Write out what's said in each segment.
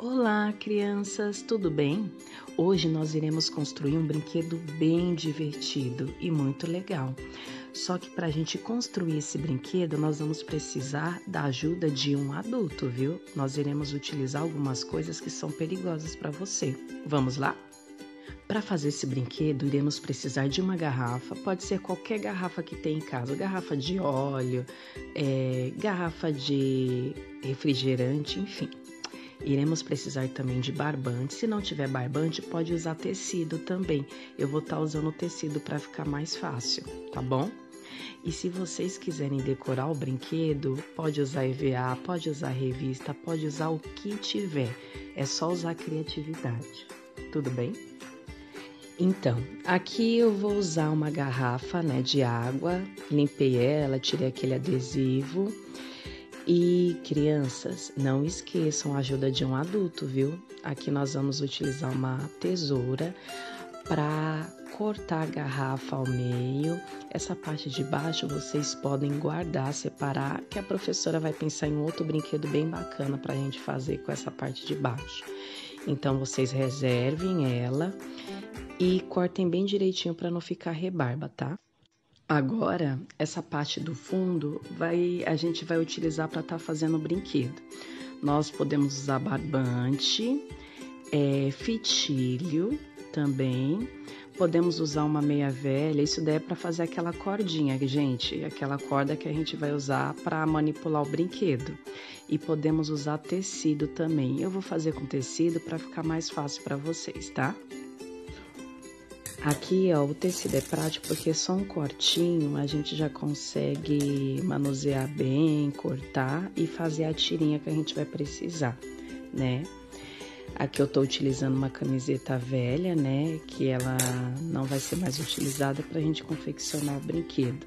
Olá, crianças, tudo bem? Hoje nós iremos construir um brinquedo bem divertido e muito legal. Só que para a gente construir esse brinquedo, nós vamos precisar da ajuda de um adulto, viu? Nós iremos utilizar algumas coisas que são perigosas para você. Vamos lá? Para fazer esse brinquedo, iremos precisar de uma garrafa, pode ser qualquer garrafa que tem em casa, garrafa de óleo, é, garrafa de refrigerante, enfim. Iremos precisar também de barbante. Se não tiver barbante, pode usar tecido também. Eu vou estar tá usando tecido para ficar mais fácil, tá bom? E se vocês quiserem decorar o brinquedo, pode usar EVA, pode usar revista, pode usar o que tiver. É só usar criatividade. Tudo bem? Então, aqui eu vou usar uma garrafa né, de água, limpei ela, tirei aquele adesivo e crianças, não esqueçam a ajuda de um adulto, viu? Aqui nós vamos utilizar uma tesoura para cortar a garrafa ao meio. Essa parte de baixo vocês podem guardar, separar, que a professora vai pensar em outro brinquedo bem bacana para a gente fazer com essa parte de baixo. Então vocês reservem ela e cortem bem direitinho para não ficar rebarba, tá? Agora, essa parte do fundo vai, a gente vai utilizar para estar tá fazendo o brinquedo. Nós podemos usar barbante, é, fitilho também. Podemos usar uma meia velha, isso daí é para fazer aquela cordinha, gente, aquela corda que a gente vai usar para manipular o brinquedo. E podemos usar tecido também. Eu vou fazer com tecido para ficar mais fácil para vocês, tá? Aqui, ó, o tecido é prático porque só um cortinho a gente já consegue manusear bem, cortar e fazer a tirinha que a gente vai precisar, né? Aqui eu tô utilizando uma camiseta velha, né? Que ela não vai ser mais utilizada pra gente confeccionar o brinquedo.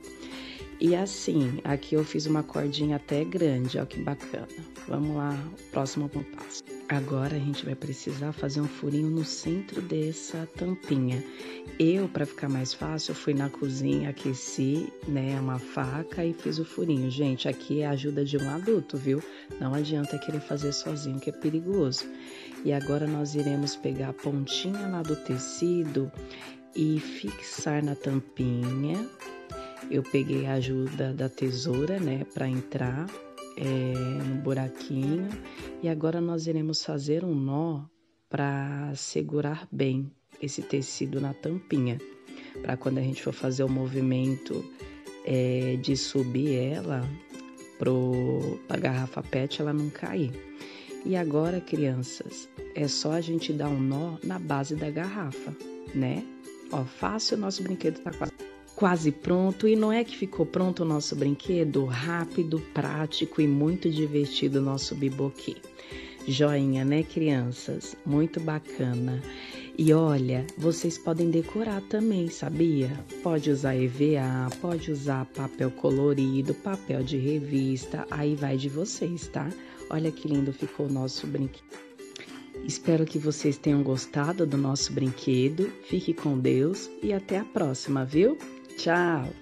E assim, aqui eu fiz uma cordinha até grande, ó que bacana. Vamos lá, próximo passo. Agora a gente vai precisar fazer um furinho no centro dessa tampinha. Eu, para ficar mais fácil, fui na cozinha, aqueci, né, uma faca e fiz o furinho. Gente, aqui é a ajuda de um adulto, viu? Não adianta querer fazer sozinho, que é perigoso. E agora nós iremos pegar a pontinha lá do tecido e fixar na tampinha eu peguei a ajuda da tesoura, né, para entrar é, no buraquinho e agora nós iremos fazer um nó para segurar bem esse tecido na tampinha, para quando a gente for fazer o movimento é, de subir ela para a garrafa PET ela não cair. E agora, crianças, é só a gente dar um nó na base da garrafa, né? Ó, fácil, nosso brinquedo tá quase quase pronto e não é que ficou pronto o nosso brinquedo? Rápido, prático e muito divertido o nosso biboqui. Joinha, né, crianças? Muito bacana. E olha, vocês podem decorar também, sabia? Pode usar EVA, pode usar papel colorido, papel de revista, aí vai de vocês, tá? Olha que lindo ficou o nosso brinquedo. Espero que vocês tenham gostado do nosso brinquedo. Fique com Deus e até a próxima, viu? Tchau!